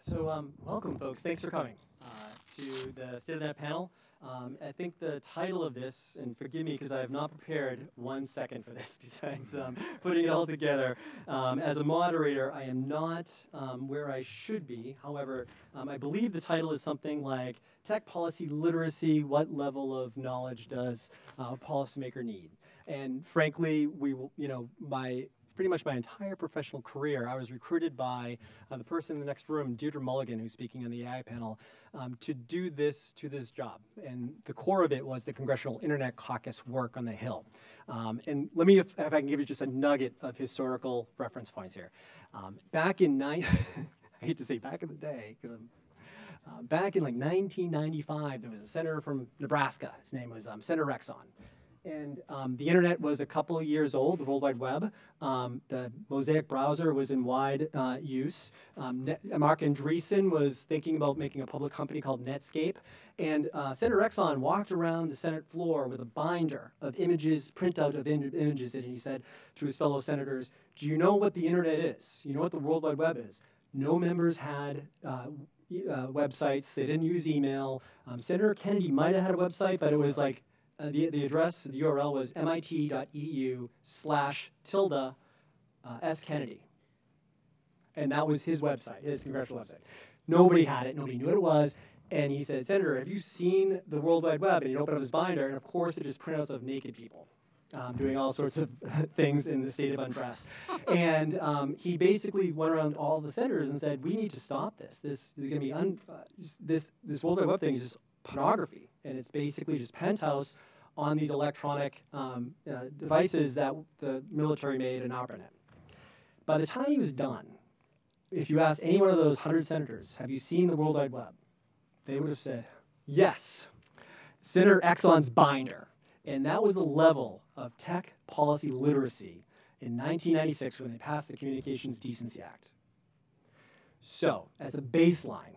So, um, welcome, folks. Thanks for coming uh, to the State of the Net panel. Um, I think the title of this, and forgive me because I have not prepared one second for this besides um, putting it all together. Um, as a moderator, I am not um, where I should be. However, um, I believe the title is something like Tech Policy Literacy What Level of Knowledge Does uh, a Policymaker Need? And frankly, we, will you know, my pretty much my entire professional career, I was recruited by uh, the person in the next room, Deirdre Mulligan, who's speaking on the AI panel, um, to do this to this job. And the core of it was the Congressional Internet Caucus work on the Hill. Um, and let me, if, if, I can give you just a nugget of historical reference points here. Um, back in nine, I hate to say back in the day, because I'm uh, back in like 1995, there was a senator from Nebraska. His name was um, Senator Exon. And um, the internet was a couple of years old, the World Wide Web. Um, the Mosaic browser was in wide uh, use. Um, Net Marc Andreessen was thinking about making a public company called Netscape. And uh, Senator Exon walked around the Senate floor with a binder of images, printout of images, and he said to his fellow senators, Do you know what the internet is? You know what the World Wide Web is? No members had uh, uh, websites. They didn't use email. Um, Senator Kennedy might have had a website, but it was like uh, the, the address, the URL was mit.edu slash tilde uh, S. Kennedy. And that was his website, his congressional website. Nobody had it, nobody knew what it was. And he said, Senator, have you seen the World Wide Web? And he opened up his binder, and of course, it just printouts of naked people. Um, doing all sorts of things in the state of undress. and um, he basically went around all the senators and said, "We need to stop this. This is going to be un- uh, this this World Wide Web thing is just pornography, and it's basically just penthouse on these electronic um, uh, devices that the military made in ARPANET. By the time he was done, if you asked any one of those 100 senators, have you seen the World Wide Web? They would have said, yes. Senator Exon's binder. And that was the level of tech policy literacy in 1996 when they passed the Communications Decency Act. So, as a baseline,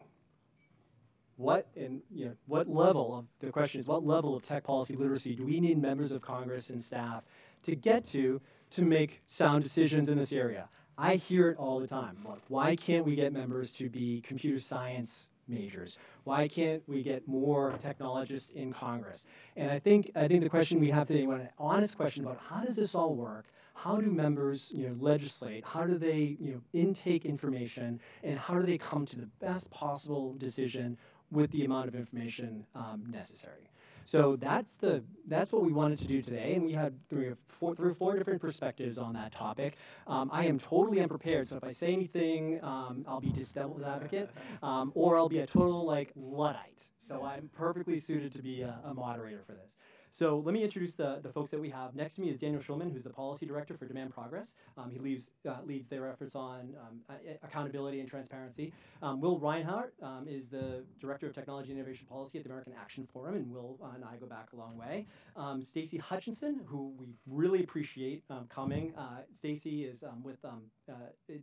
what and you know what level of the question is what level of tech policy literacy do we need members of Congress and staff to get to to make sound decisions in this area? I hear it all the time. Like, why can't we get members to be computer science majors? Why can't we get more technologists in Congress? And I think I think the question we have today, an honest question about how does this all work? How do members, you know, legislate? How do they, you know, intake information, and how do they come to the best possible decision with the amount of information um, necessary. So that's the that's what we wanted to do today, and we had three or four, three or four different perspectives on that topic. Um, I am totally unprepared, so if I say anything, um, I'll be just advocate, um, or I'll be a total like luddite. So I'm perfectly suited to be a, a moderator for this. So let me introduce the, the folks that we have. Next to me is Daniel Schuman, who's the policy director for Demand Progress. Um, he leads, uh, leads their efforts on um, accountability and transparency. Um, Will Rinehart um, is the director of technology and innovation policy at the American Action Forum, and Will uh, and I go back a long way. Um, Stacey Hutchinson, who we really appreciate um, coming. Uh, Stacey is with uh,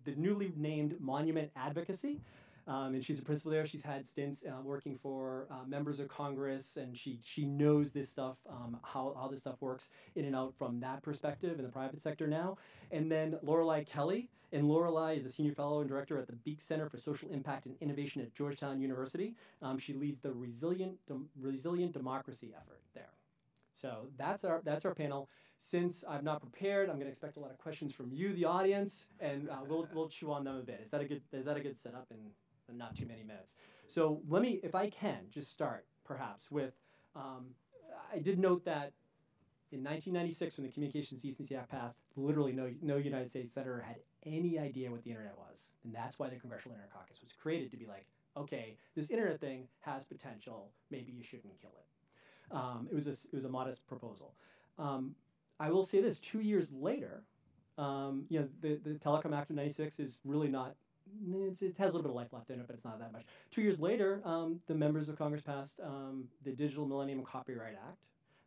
the newly named Monument Advocacy. Um, and she's a principal there. She's had stints uh, working for uh, members of Congress, and she she knows this stuff, um, how, how this stuff works in and out from that perspective in the private sector now. And then Lorelei Kelly, and Lorelei is a senior fellow and director at the Beeck Center for Social Impact and Innovation at Georgetown University. Um, she leads the Resilient Resilient Democracy effort there. So that's our that's our panel. Since I'm not prepared, I'm going to expect a lot of questions from you, the audience, and uh, we'll we'll chew on them a bit. Is that a good is that a good setup? And not too many minutes. So let me, if I can, just start perhaps with, um, I did note that in 1996 when the Communications Decency Act passed, literally no, no United States senator had any idea what the internet was. And that's why the Congressional Internet Caucus was created to be like, okay, this internet thing has potential, maybe you shouldn't kill it. Um, it, was a, it was a modest proposal. Um, I will say this, two years later, um, you know, the, the Telecom Act of 96 is really not it has a little bit of life left in it, but it's not that much. Two years later, um, the members of Congress passed um, the Digital Millennium Copyright Act.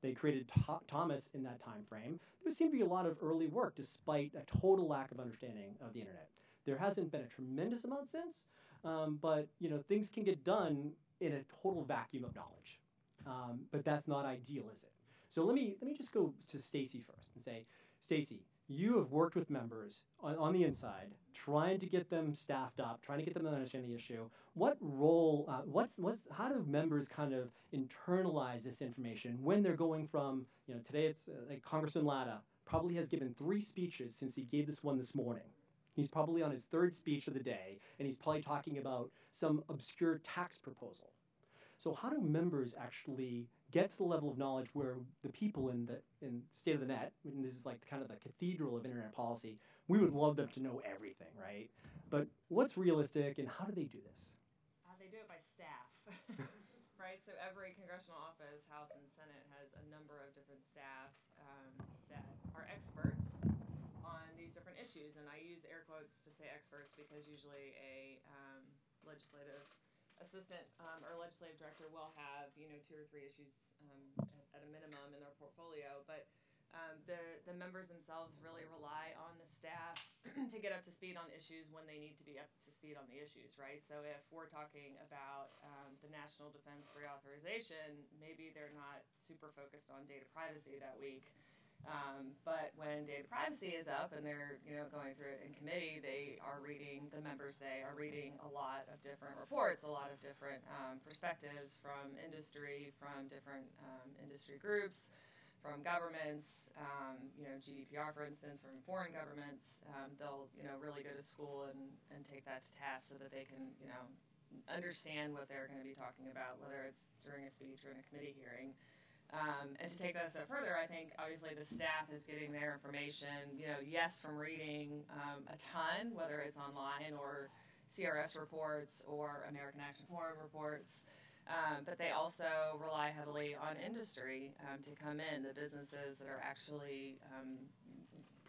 They created Thomas in that time frame. There seemed to be a lot of early work, despite a total lack of understanding of the internet. There hasn't been a tremendous amount since, um, but you know things can get done in a total vacuum of knowledge. Um, but that's not ideal, is it? So let me let me just go to Stacey first and say, Stacey, you have worked with members on, on, the inside, trying to get them staffed up, trying to get them to understand the issue. What role, uh, what's, what's, how do members kind of internalize this information when they're going from, you know, today it's uh, like Congressman Latta probably has given three speeches since he gave this one this morning. He's probably on his third speech of the day, and he's probably talking about some obscure tax proposal. So how do members actually get to the level of knowledge where the people in the in state of the net, and this is like kind of the cathedral of internet policy, we would love them to know everything, right? But what's realistic, and how do they do this? Uh, they do it by staff, right? So every congressional office, House and Senate, has a number of different staff um, that are experts on these different issues, and I use air quotes to say experts because usually a um, legislative assistant um, or legislative director will have you know two or three issues um, at, a minimum in their portfolio, but um, the the members themselves really rely on the staff to get up to speed on issues when they need to be up to speed on the issues, right? So if we're talking about um, the National Defense Reauthorization, maybe they're not super focused on data privacy that week. Um, but when data privacy is up and they're you know going through it in committee, they are reading the members. They are reading a lot of different reports, a lot of different um, perspectives from industry, from different um, industry groups, from governments. Um, you know GDPR, for instance, from foreign governments. Um, they'll you know really go to school and, and take that to task so that they can you know understand what they're going to be talking about, whether it's during a speech or in a committee hearing. Um, and to take that a step further, I think obviously the staff is getting their information, you know, yes, from reading um, a ton, whether it's online or CRS reports or American Action Forum reports. Um, but they also rely heavily on industry um, to come in, the businesses that are actually um,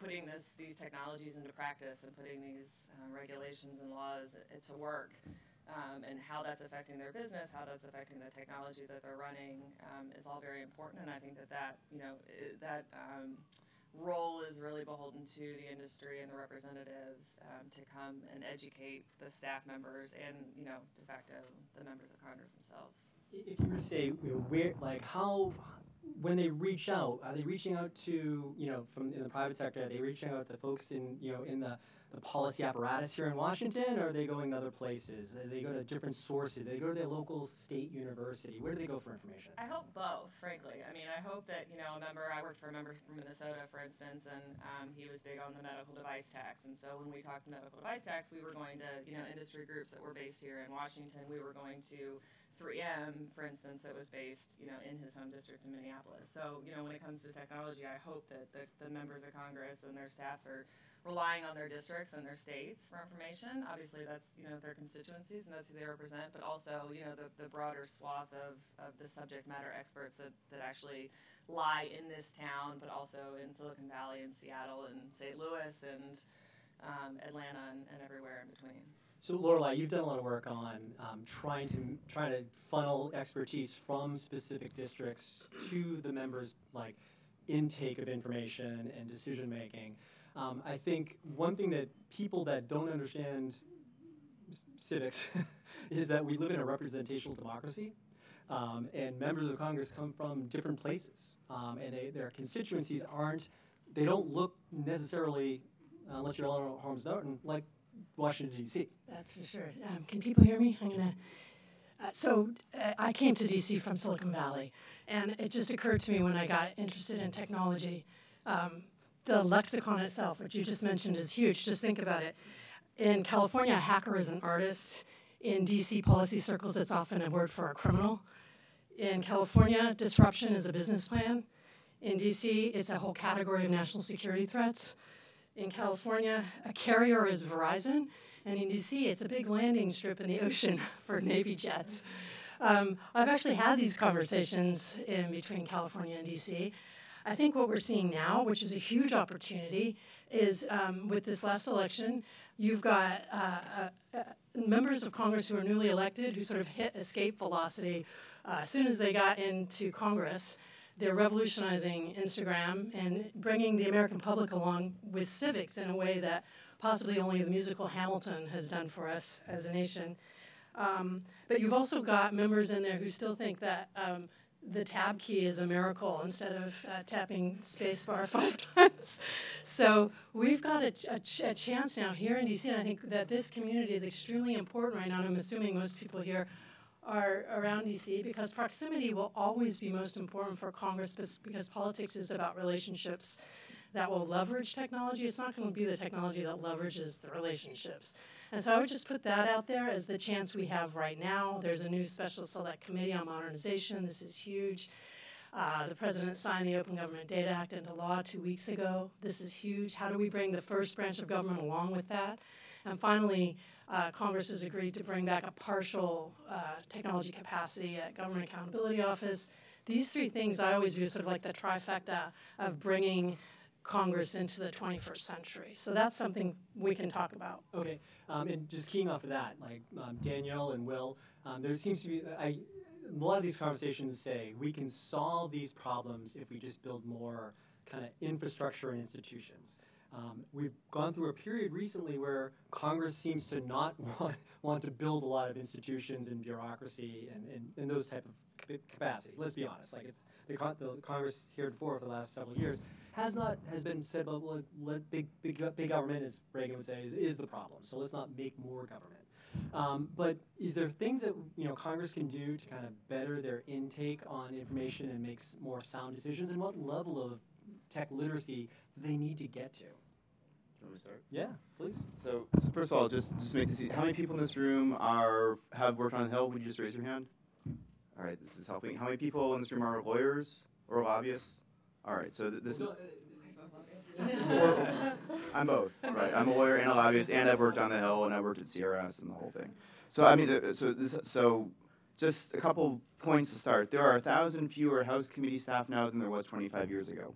putting this, these technologies into practice and putting these uh, regulations and laws to work um, and how that's affecting their business, how that's affecting the technology that they're running um, is all very important. And I think that that you know that um, role is really beholden to the industry and the representatives um, to come and educate the staff members and you know de facto the members of Congress themselves. If you were to say you know, where, like how when they reach out, are they reaching out to you know from in the private sector? Are they reaching out to folks in you know in the the policy apparatus here in Washington, or are they going to other places? Do they go to different sources? They go to their local state university? Where do they go for information? I hope both, frankly. I mean, I hope that, you know, a member, I worked for a member from Minnesota, for instance, and um, he was big on the medical device tax. And so when we talked medical device tax, we were going to, you know, industry groups that were based here in Washington. We were going to 3M, for instance, that was based, you know, in his home district in Minneapolis. So, you know, when it comes to technology, I hope that the, the members of Congress and their staffs are relying on their districts and their states for information. Obviously, that's you know their constituencies and that's who they represent, but also you know the, the broader swath of, of the subject matter experts that, that actually lie in this town, but also in Silicon Valley and Seattle and St. Louis and um, Atlanta and, and, everywhere in between. So Lorelei, you've done a lot of work on um, trying to trying to funnel expertise from specific districts to the members, like intake of information and decision making. Um, I think one thing that people that don't understand civics is that we live in a representational democracy. Um, and members of Congress come from different places, um, and they, their constituencies aren't, they don't look necessarily, unless you're Eleanor Holmes Norton, like Washington, D.C. That's for sure. Um, can people hear me? I'm going to. Uh, so uh, I came to DC from Silicon Valley, and it just occurred to me when I got interested in technology um, the lexicon itself, which you just mentioned, is huge. Just think about it. In California, a hacker is an artist. In DC policy circles, it's often a word for a criminal. In California, disruption is a business plan. In DC, it's a whole category of national security threats. In California, a carrier is Verizon. And in DC, it's a big landing strip in the ocean for Navy jets. Um, I've actually had these conversations in between California and DC. I think what we're seeing now, which is a huge opportunity, is um, with this last election, you've got uh, uh, uh, members of Congress who are newly elected who sort of hit escape velocity uh, as soon as they got into Congress. They're revolutionizing Instagram and bringing the American public along with civics in a way that possibly only the musical Hamilton has done for us as a nation. Um, but you've also got members in there who still think that um, the tab key is a miracle instead of uh, tapping spacebar five times. So we've got a, a, ch- a, chance now here in DC, and I think that this community is extremely important right now. And I'm assuming most people here are around DC because proximity will always be most important for Congress because politics is about relationships that will leverage technology. It's not going to be the technology that leverages the relationships. And so I would just put that out there as the chance we have right now. There's a new special select committee on modernization. This is huge. Uh, the president signed the Open Government Data Act into law two weeks ago. This is huge. How do we bring the first branch of government along with that? And finally, uh, Congress has agreed to bring back a partial uh, technology capacity at Government Accountability Office. These three things I always view sort of like the trifecta of bringing Congress into the 21st century. So that's something we can talk about. Okay, um, and just keying off of that, like um, Daniel and Will, um, there seems to be I, a lot of these conversations say we can solve these problems if we just build more kind of infrastructure and institutions. Um, we've gone through a period recently where Congress seems to not want, want to build a lot of institutions and bureaucracy and, and, and those type of capacity. Let's be honest. Like it's the, the Congress heretofore for the last several years has not has been said, but well, let big, big big government, as Reagan would say, is, is the problem. So let's not make more government. Um, but is there things that you know Congress can do to kind of better their intake on information and make more sound decisions? And what level of tech literacy do they need to get to? Want me to start? Yeah, please. So, so first of all, just just make this. How many people in this room are have worked on the Hill? Would you just raise your hand? All right, this is helping. How many people in this room are lawyers or lobbyists? All right, so th- this. Well, uh, I'm both, right? I'm a lawyer and a lobbyist, and I've worked on the Hill, and I worked at CRS and the whole thing. So I mean, so this, so just a couple points to start. There are a thousand fewer House committee staff now than there was 25 years ago.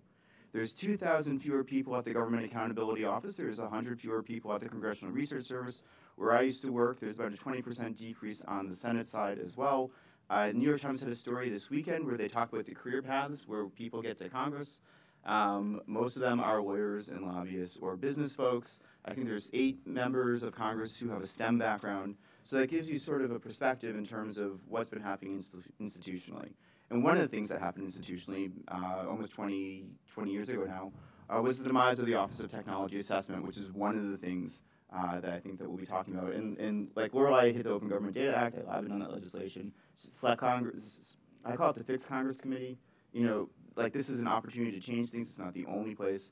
There's 2,000 fewer people at the Government Accountability Office. There's 100 fewer people at the Congressional Research Service, where I used to work. There's about a 20% decrease on the Senate side as well. Uh, New York Times had a story this weekend where they talk about the career paths where people get to Congress. Um, most of them are lawyers and lobbyists or business folks. I think there's eight members of Congress who have a STEM background. So that gives you sort of a perspective in terms of what's been happening institutionally. And one of the things that happened institutionally uh, almost 20, 20 years ago now uh, was the demise of the Office of Technology Assessment, which is one of the things uh, that I think that we'll be talking about. And, and like Lorelei hit the Open Government Data Act, I lobbied on that legislation. Select Congress, I call it the Fix Congress Committee. You know, like this is an opportunity to change things. It's not the only place.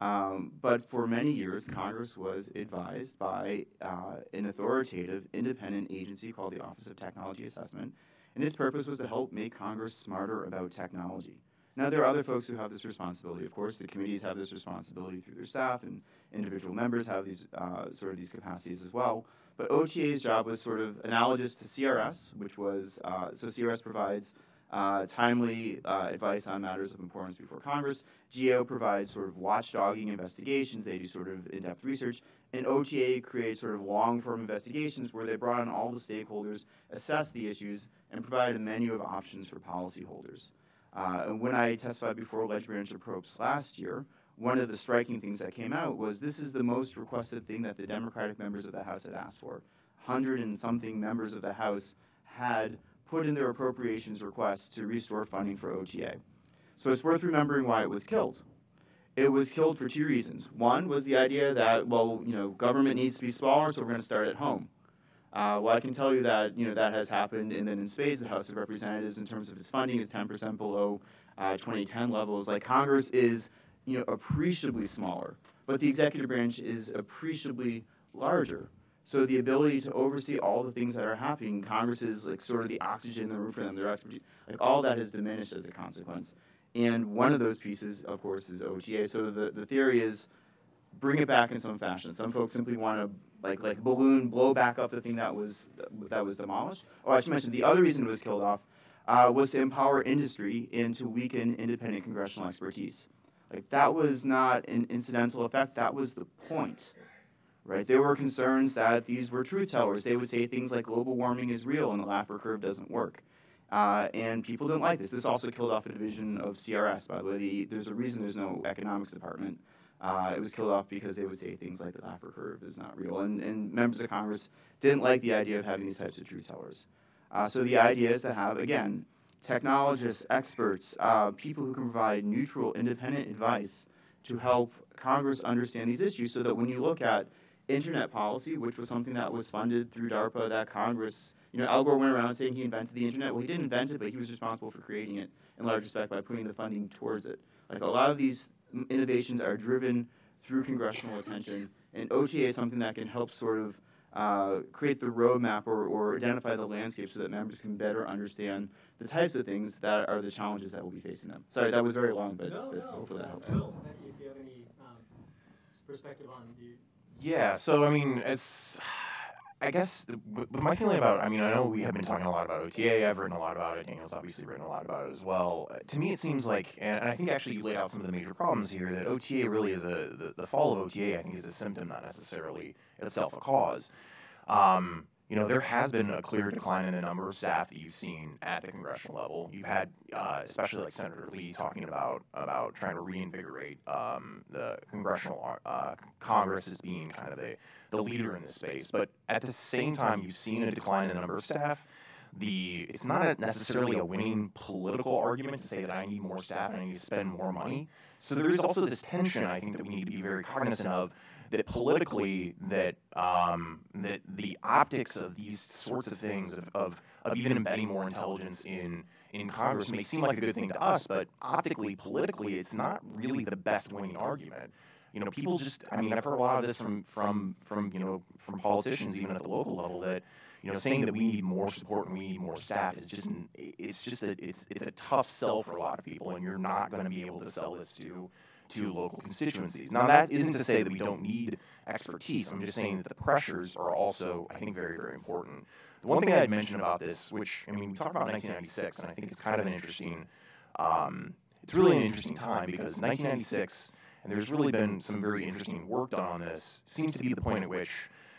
Um, but for many years, Congress was advised by uh, an authoritative, independent agency called the Office of Technology Assessment, and its purpose was to help make Congress smarter about technology. Now, there are other folks who have this responsibility. Of course, the committees have this responsibility through their staff, and individual members have these uh, sort of these capacities as well. But OTA's job was sort of analogous to CRS, which was uh, so CRS provides uh, timely uh, advice on matters of importance before Congress. GAO provides sort of watchdogging investigations. They do sort of in-depth research. And OTA created sort of long-form investigations where they brought in all the stakeholders, assessed the issues, and provided a menu of options for policyholders. Uh, and when I testified before Leg Branch Approps last year, one of the striking things that came out was this is the most requested thing that the Democratic members of the House had asked for. Hundred and something members of the House had put in their appropriations requests to restore funding for OTA. So it's worth remembering why it was killed. It was killed for two reasons. One was the idea that, well, you know, government needs to be smaller, so we're going to start at home. Uh, well, I can tell you that you know that has happened, and then in spades, the House of Representatives, in terms of its funding, is 10% below uh, 2010 levels. Like Congress is, you know, appreciably smaller, but the executive branch is appreciably larger. So the ability to oversee all the things that are happening, Congress is like sort of the oxygen in the room for them. Their expertise, like all that has diminished as a consequence. And one of those pieces, of course, is OTA. So the, the theory is bring it back in some fashion. Some folks simply want to like like balloon blow back up the thing that was that was demolished. Oh, I should mention the other reason it was killed off uh, was to empower industry and to weaken independent congressional expertise. Like that was not an incidental effect. That was the point, right? There were concerns that these were truth tellers. They would say things like global warming is real and the Laffer curve doesn't work. Uh, and people didn't like this. This also killed off a division of CRS, by the way. The, there's a reason there's no economics department. Uh, it was killed off because they would say things like the Laffer curve is not real. And, and members of Congress didn't like the idea of having these types of truth tellers. Uh, so the idea is to have, again, technologists, experts, uh, people who can provide neutral, independent advice to help Congress understand these issues so that when you look at internet policy, which was something that was funded through DARPA, that Congress, you know, Al Gore went around saying he invented the internet. Well, he didn't invent it, but he was responsible for creating it in large respect by putting the funding towards it. Like a lot of these innovations are driven through congressional attention, and OTA is something that can help sort of uh, create the roadmap or, or identify the landscape so that members can better understand the types of things that are the challenges that will be facing them. Sorry, that was very long, but, no, but no. hopefully that helps. Phil, if you have any um, perspective on the Yeah, so I mean, it's. I guess the, my feeling about, I mean, I know we have been talking a lot about OTA. I've written a lot about it. Daniel's obviously written a lot about it as well. Uh, to me, it seems like, and, and I think actually you laid out some of the major problems here. That OTA really is a the, the fall of OTA. I think is a symptom, not necessarily itself a cause. Um, you know, there has been a clear decline in the number of staff that you've seen at the congressional level. You've had, uh, especially like Senator Lee, talking about about trying to reinvigorate um, the congressional uh, Congress as being kind of a the leader in this space. But at the same time, you've seen a decline in the number of staff. The it's not necessarily a winning political argument to say that I need more staff and I need to spend more money. So there is also this tension I think that we need to be very cognizant of that politically that um, that the optics of these sorts of things of, of, of even embedding more intelligence in in Congress may seem like a good thing to us, but optically, politically, it's not really the best winning argument. You know, people just I mean, I've heard a lot of this from from from you know from politicians even at the local level that you know saying that we need more support and we need more staff is just it's just a it's it's a tough sell for a lot of people, and you're not going to be able to sell this to to local constituencies. Now, that isn't to say that we don't need expertise. I'm just saying that the pressures are also, I think, very, very important. The one thing I'd mention about this, which, I mean, we talk about 1996, and I think it's kind of an interesting, um, it's really an interesting time because 1996, and there's really been some very interesting work done on this, seems to be the point at which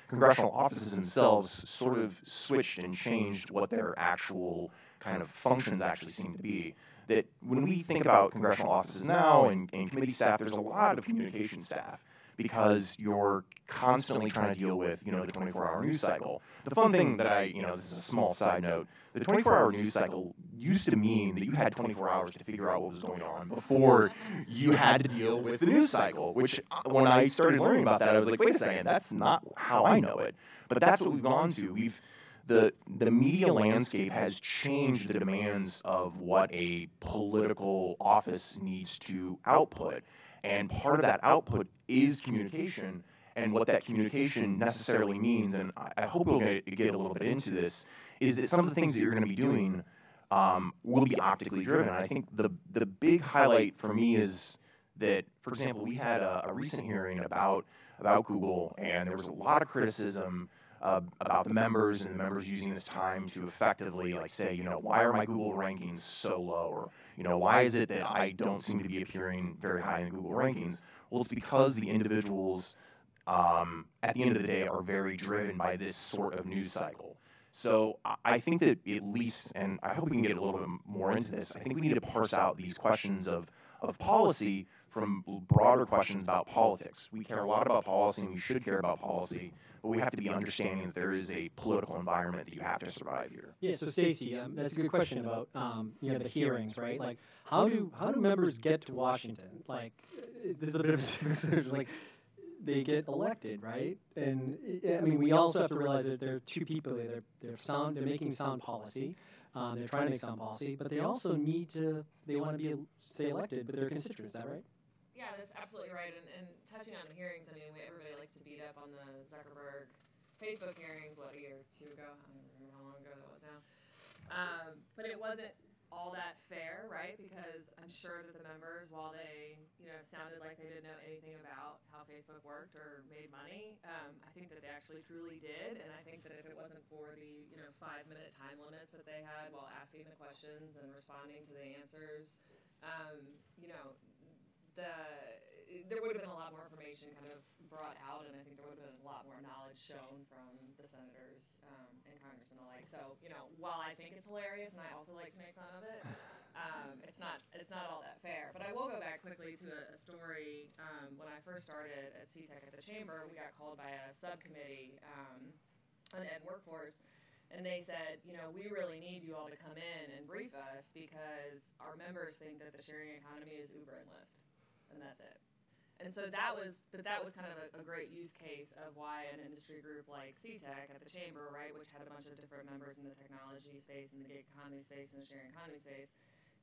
congressional offices themselves sort of switched and changed what their actual kind of functions actually seem to be that when we think about congressional offices now and, and committee staff, there's a lot of communication staff because you're constantly trying to deal with, you know, the 24-hour news cycle. The fun thing that I, you know, this is a small side note, the 24-hour news cycle used to mean that you had 24 hours to figure out what was going on before you had to deal with the news cycle, which uh, when I started learning about that, I was like, wait a second, that's not how I know it. But that's what we've gone to. We've the the media landscape has changed the demands of what a political office needs to output, and part of that output is communication. And what that communication necessarily means, and I hope we'll get, get a little bit into this, is that some of the things that you're going to be doing um, will be optically driven. And I think the the big highlight for me is that, for example, we had a, a recent hearing about about Google, and there was a lot of criticism uh, about the members and the members using this time to effectively like say, you know, why are my Google rankings so low? Or, you know, why is it that I don't seem to be appearing very high in Google rankings? Well, it's because the individuals um, at the end of the day are very driven by this sort of news cycle. So I think that at least, and I hope we can get a little bit more into this, I think we need to parse out these questions of, of policy from broader questions about politics. We care a lot about policy and we should care about policy, but we have to be understanding that there is a political environment that you have to survive here. Yeah, so Stacey, um, that's a good question about um, you know the hearings, right? Like, how do how do members get to Washington? Like, this is a bit of a like they get elected, right? And I mean, we also have to realize that there are two people. They're they're sound. They're making sound policy. Um, they're trying to make sound policy, but they also need to. They want to be say elected, but their constituents. Is that right? Yeah, that's absolutely right. And, and touching on the hearings, I mean, everybody likes to beat up on the Zuckerberg Facebook hearings, what, a year or two ago? I don't remember how long ago that was now. Um, but it wasn't all that fair, right? Because I'm sure that the members, while they, you know, sounded like they didn't know anything about how Facebook worked or made money, um, I think that they actually truly did. And I think that if it wasn't for the, you know, five minute time limits that they had while asking the questions and responding to the answers, um, you know, the there would have been a lot more information kind of brought out, and I think there would have been a lot more knowledge shown from the senators um, and congressmen alike. So, you know, while I think it's hilarious, and I also like to make fun of it, um, it's not it's not all that fair. But I will go back quickly to a, a story. Um, when I first started at CTEC at the chamber, we got called by a subcommittee um, on ed workforce and they said, you know, we really need you all to come in and brief us because our members think that the sharing economy is Uber and Lyft, and that's it. And so that was, but that was kind of a, a great use case of why an industry group like CTEC at the chamber, right, which had a bunch of different members in the technology space and the gig economy space and the sharing economy space,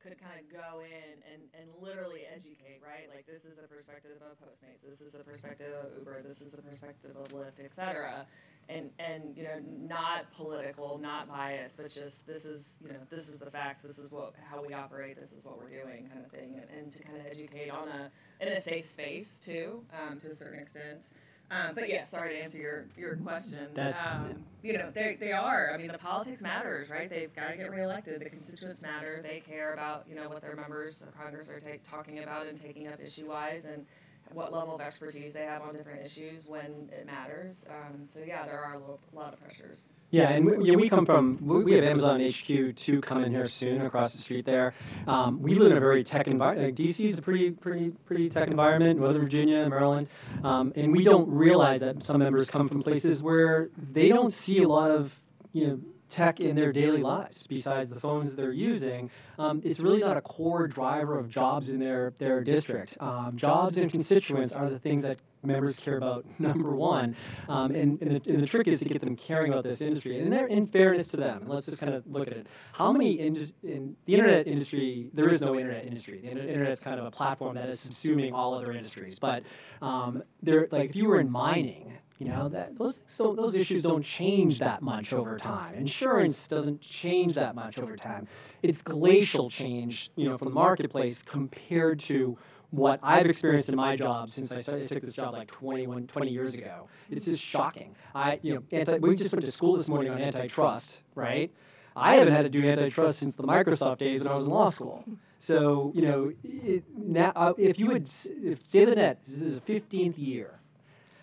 could kind of go in and, and literally educate, right? Like this is the perspective of Postmates, this is the perspective of Uber, this is the perspective of Lyft, et cetera and and you know not political, not biased, but just this is you know this is the facts, this is what how we operate, this is what we're doing, kind of thing, and, and to kind of educate on a in a safe space too, um, to a certain extent. Um, but yeah, sorry to answer your, your question. That- um, you know, they, they are. I mean, the politics matters, right? They've got to get reelected. The constituents matter. They care about you know what their members of Congress are ta- talking about and taking up issue wise, and what level of expertise they have on different issues when it matters. Um, so yeah, there are a lo- lot of pressures. Yeah, and we, yeah, we come from, we have Amazon HQ 2 coming here soon across the street there. Um, we live in a very tech environment. Like DC is a pretty, pretty, pretty tech environment, in Northern Virginia, Maryland. Um, and we don't realize that some members come from places where they don't see a lot of, you know, tech in their daily lives besides the phones that they're using. Um, it's really not a core driver of jobs in their, their district. Um, jobs and constituents are the things that members care about number one. Um, and, and, the, and the trick is to get them caring about this industry. And in fairness to them, let's just kind of look at it. How many indus- in the internet industry? There is no internet industry. The inter- internet is kind of a platform that is subsuming all other industries. But um, there, like if you were in mining, you know that those so those issues don't change that much over time. Insurance doesn't change that much over time. It's glacial change, you know, from the marketplace compared to what I've experienced in my job since I started. I took this job like 21, 20 years ago. It's just shocking. I, you know, anti, we just went to school this morning on antitrust, right? I haven't had to do antitrust since the Microsoft days when I was in law school. So you know, it, now uh, if you would, if say the net, this is the 15th year.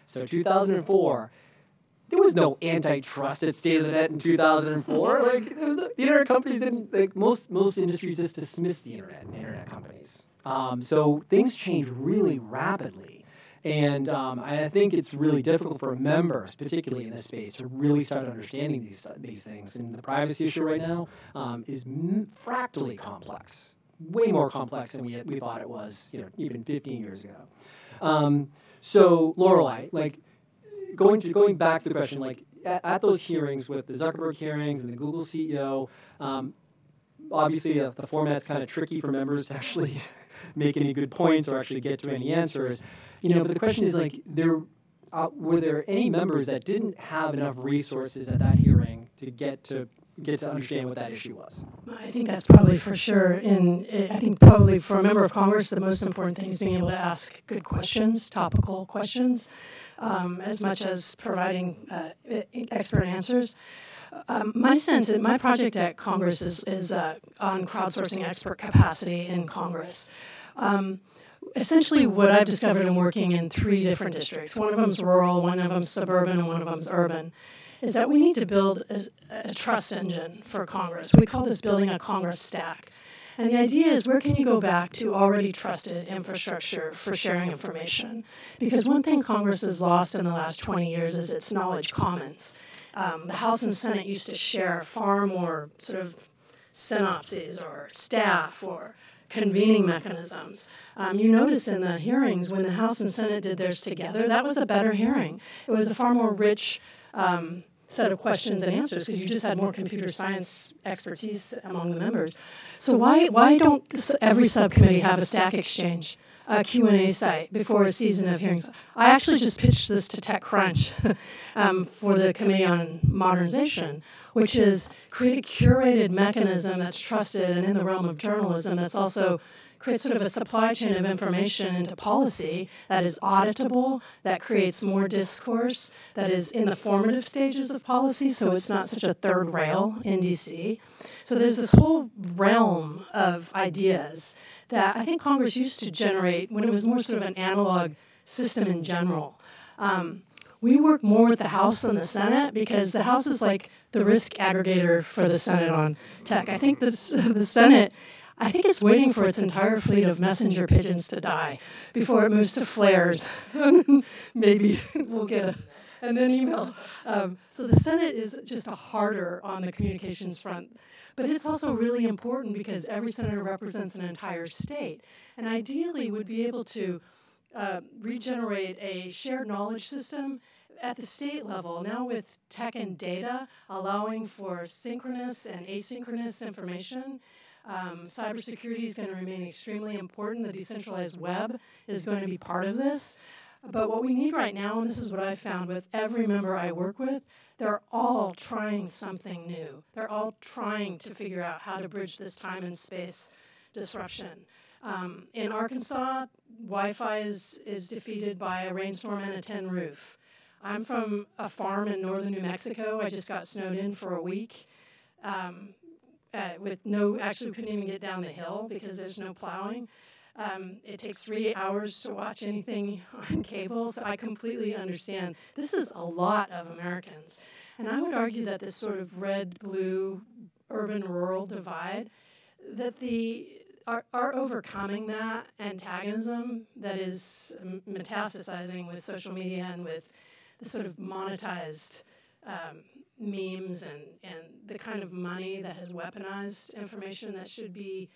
So 2004, there was no antitrust at State of the Net in 2004. like there was no, the internet companies didn't like most most industries just dismissed the internet and internet companies. Um, so things change really rapidly. And um, I think it's really difficult for members, particularly in this space, to really start understanding these these things. And the privacy issue right now um, is m- fractally complex, way more complex than we, we thought it was, you know, even 15 years ago. So Lorelei, like going to going back to the question, like at, at those hearings with the Zuckerberg hearings and the Google CEO, um, obviously uh, the format's kind of tricky for members to actually make any good points or actually get to any answers. You know, but the question is like there. Uh, were there any members that didn't have enough resources at that hearing to get to get to understand what that issue was? I think that's probably for sure. And I think probably for a member of Congress, the most important thing is being able to ask good questions, topical questions, um, as much as providing uh, expert answers. Um, my sense, that my project at Congress is, is uh, on crowdsourcing expert capacity in Congress. Um, essentially, what I've discovered in working in three different districts one of them's rural, one of them's suburban, and one of them's urban is that we need to build a, a trust engine for Congress. We call this building a Congress stack. And the idea is where can you go back to already trusted infrastructure for sharing information? Because one thing Congress has lost in the last 20 years is its knowledge commons. Um, the House and Senate used to share far more sort of synopses or staff or convening mechanisms. Um, you notice in the hearings when the House and Senate did theirs together, that was a better hearing. It was a far more rich um, set of questions and answers because you just had more computer science expertise among the members. So why why don't this, every subcommittee have a stack exchange? A Q&A site before a season of hearings. I actually just pitched this to TechCrunch um, for the Committee on Modernization, which is create a curated mechanism that's trusted and in the realm of journalism that's also creates sort of a supply chain of information into policy that is auditable, that creates more discourse, that is in the formative stages of policy, so it's not such a third rail in DC. So there's this whole realm of ideas that I think Congress used to generate when it was more sort of an analog system in general. Um, we work more with the House than the Senate because the House is like the risk aggregator for the Senate on tech. I think the, the Senate I think it's waiting for its entire fleet of messenger pigeons to die before it moves to flares. Maybe we'll get a and then email. Um, so the Senate is just a harder on the communications front. But it's also really important because every senator represents an entire state, and ideally would be able to uh, regenerate a shared knowledge system at the state level, now with tech and data allowing for synchronous and asynchronous information, um, cybersecurity is going to remain extremely important. The decentralized web is going to be part of this. But what we need right now, and this is what I've found with every member I work with, they're all trying something new. They're all trying to figure out how to bridge this time and space disruption. Um, in Arkansas, Wi Fi is, is defeated by a rainstorm and a tin roof. I'm from a farm in northern New Mexico. I just got snowed in for a week. Um, uh, with no, actually, we couldn't even get down the hill because there's no plowing. Um, it takes three hours to watch anything on cable, so I completely understand. This is a lot of Americans. And I would argue that this sort of red blue urban rural divide, that the are, are overcoming that antagonism that is metastasizing with social media and with the sort of monetized um, memes and, and the kind of money that has weaponized information that should be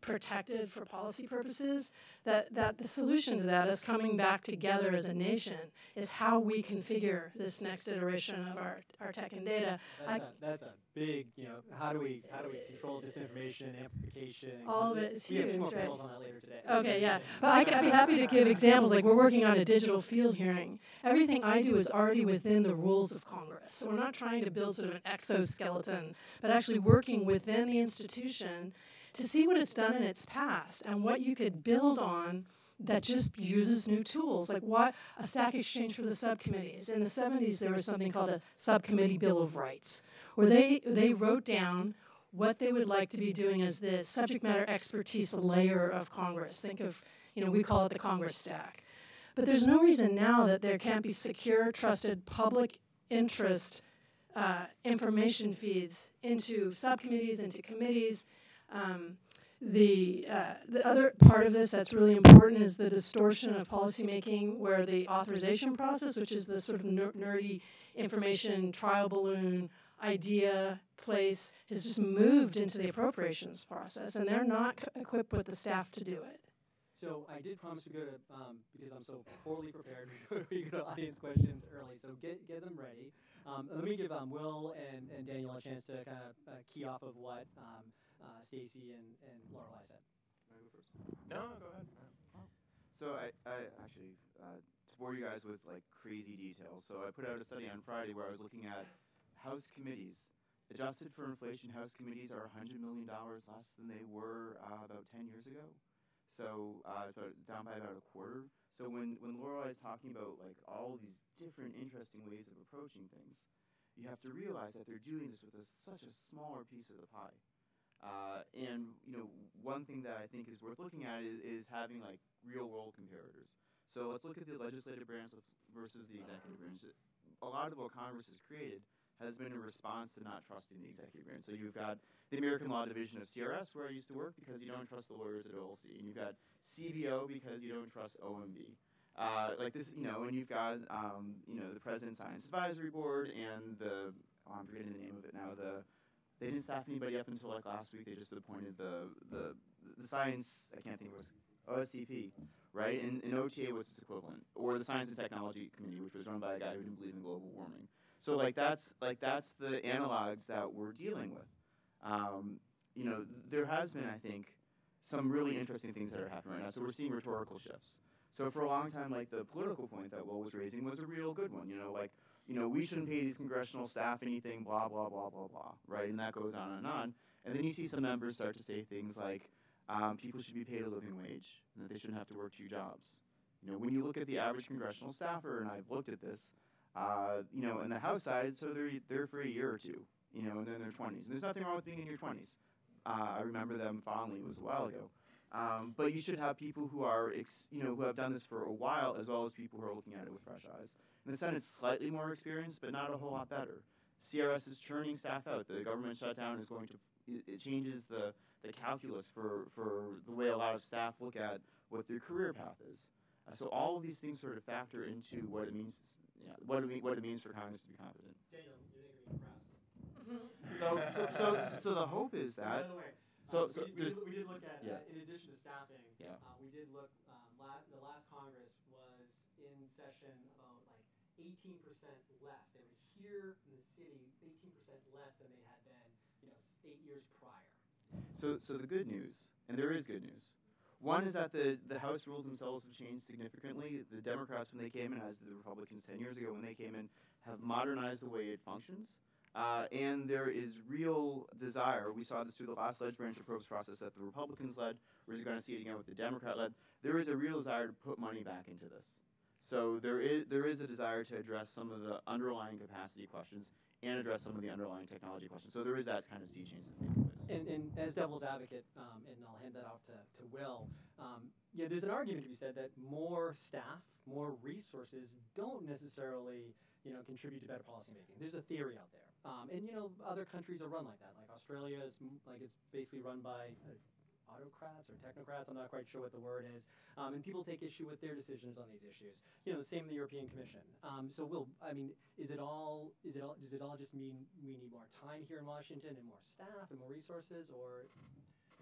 protected for policy purposes, that, that the solution to that is coming back together as a nation, is how we configure this next iteration of our, our tech and data. That's, I, a, that's a big, you know, how do we how do we control disinformation, amplification? All of it is we huge. We have two more right? panels on that later today. Okay, yeah. But I, I'd be happy to give examples. Like we're working on a digital field hearing. Everything I do is already within the rules of Congress. So we're not trying to build sort of an exoskeleton, but actually working within the institution to see what it's done in its past and what you could build on that just uses new tools. Like what a stack exchange for the subcommittees. In the 70s, there was something called a subcommittee bill of rights, where they, they wrote down what they would like to be doing as the subject matter expertise layer of Congress. Think of, you know, we call it the Congress stack. But there's no reason now that there can't be secure, trusted public interest uh, information feeds into subcommittees, into committees, um, the, uh, the other part of this that's really important is the distortion of policymaking, where the authorization process, which is the sort of ner- nerdy information trial balloon idea place, has just moved into the appropriations process, and they're not equipped with the staff to do it. So I did promise to go to um, because I'm so poorly prepared. We go to audience questions early, so get get them ready. Um, let me give um, Will and, and Daniel a chance to kind of uh, key off of what um, uh, Stacey and, and Lorelei said. Can I go first? No, no, go ahead. So I, I actually uh, to bore you guys with like crazy details. So I put out a study on Friday where I was looking at House committees. Adjusted for inflation, House committees are $100 million less than they were uh, about 10 years ago. So uh, down by about a quarter. So when, when Lorelei is talking about like all these different interesting ways of approaching things, you have to realize that they're doing this with a, such a smaller piece of the pie. Uh, and you know, one thing that I think is worth looking at is, is having like real world comparators. So let's look at the legislative branch versus the executive branch. A lot of what Congress has created has been in response to not trusting the executive branch. So you've got the American Law Division of CRS, where I used to work, because you don't trust the lawyers at OLC, and you've got CBO because you don't trust OMB. Uh, like this, you know, and you've got, um, you know, the President Science Advisory Board and the, oh, I'm forgetting the name of it now, the they didn't staff anybody up until like last week. They just appointed the the the science. I can't think of what it was OSCP, right? And, and OTA was its equivalent, or the Science and Technology Committee, which was run by a guy who didn't believe in global warming. So like that's like that's the analogs that we're dealing with. Um, you know, there has been, I think, some really interesting things that are happening right now. So we're seeing rhetorical shifts. So for a long time, like the political point that Will was raising was a real good one. You know, like you know, we shouldn't pay these congressional staff anything, blah, blah, blah, blah, blah, right? And that goes on and on. And then you see some members start to say things like um, people should be paid a living wage and that they shouldn't have to work two jobs. You know, when you look at the average congressional staffer, and I've looked at this, uh, you know, in the House side, so they're there for a year or two, you know, and they're in their 20s. And there's nothing wrong with being in your 20s. Uh, I remember them fondly. It was a while ago. Um, but you should have people who are, ex- you know, who have done this for a while, as well as people who are looking at it with fresh eyes. In the Senate, slightly more experienced, but not a whole lot better. CRS is churning staff out. The government shutdown is going to it changes the, the calculus for, for the way a lot of staff look at what their career path is. Uh, so all of these things sort of factor into what it means yeah, what it mean, what it means for Congress to be competent. Daniel, you're making me impressed. So, so, so, so the hope is By that. the way, so- um, so we, we, did, we did look at, Yeah. uh, in addition to staffing, Yeah. uh, we did look, um, la- the last Congress was in session about like 18% less. They were here in the city 18% less than they had been, you know, eight years prior. So, so the good news, and there is good news. One is that the, the House rules themselves have changed significantly. The Democrats, when they came in, as did the Republicans 10 years ago when they came in, have modernized the way it functions. Uh, and there is real desire. We saw this through the last Leg Branch Approps process that the Republicans led. We're going to see it again with the Democrat led. There is a real desire to put money back into this. So there is there is a desire to address some of the underlying capacity questions and address some of the underlying technology questions. So there is that kind of sea change that's. And, and as devil's advocate, um, and I'll hand that off to, to Will, um, yeah, there's an argument to be said that more staff, more resources don't necessarily, you know, contribute to better policymaking. There's a theory out there. Um, and, you know, other countries are run like that. Like Australia is, like, it's basically run by uh, autocrats or technocrats, I'm not quite sure what the word is. Um, and people take issue with their decisions on these issues. You know, the same in the European Commission. Um, so, Will, I mean, is it all, is it all, does it all just mean we need more time here in Washington and more staff and more resources, or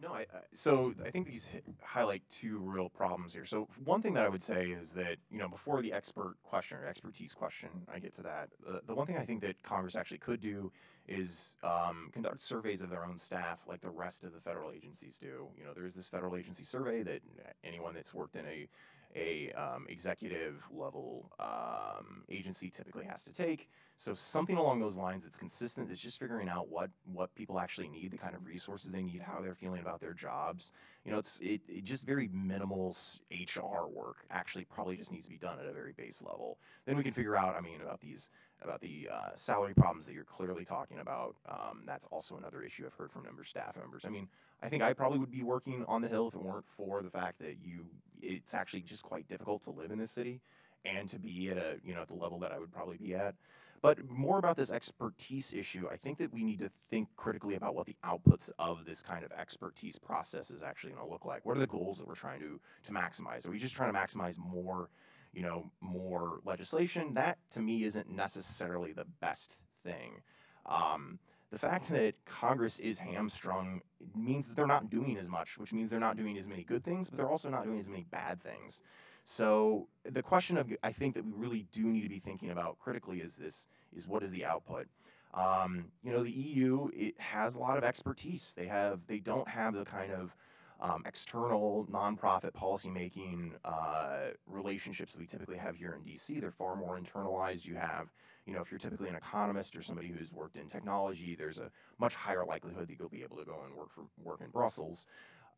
No, I, I so I think these highlight two real problems here. So one thing that I would say is that you know before the expert question or expertise question, I get to that. The, the one thing I think that Congress actually could do is um, conduct surveys of their own staff, like the rest of the federal agencies do. You know, there's this federal agency survey that anyone that's worked in a a um, executive level um, agency typically has to take. So something along those lines that's consistent. That's just figuring out what what people actually need, the kind of resources they need, how they're feeling about their jobs. You know, it's it, it just very minimal HR work. Actually, probably just needs to be done at a very base level. Then we can figure out. I mean, about these about the uh, salary problems that you're clearly talking about. Um, that's also another issue I've heard from number staff members. I mean, I think I probably would be working on the Hill if it weren't for the fact that you. It's actually just quite difficult to live in this city and to be at a you know at the level that I would probably be at. But more about this expertise issue, I think that we need to think critically about what the outputs of this kind of expertise process is actually going to look like. What are the goals that we're trying to to maximize? Are we just trying to maximize more, you know, more legislation? That to me isn't necessarily the best thing. Um, the fact that Congress is hamstrung means that they're not doing as much, which means they're not doing as many good things, but they're also not doing as many bad things. So the question of I think that we really do need to be thinking about critically is this is what is the output. Um, you know, the EU it has a lot of expertise. They have they don't have the kind of um, external nonprofit policymaking uh, relationships that we typically have here in DC. They're far more internalized. You have, you know, if you're typically an economist or somebody who's worked in technology, there's a much higher likelihood that you'll be able to go and work for work in Brussels.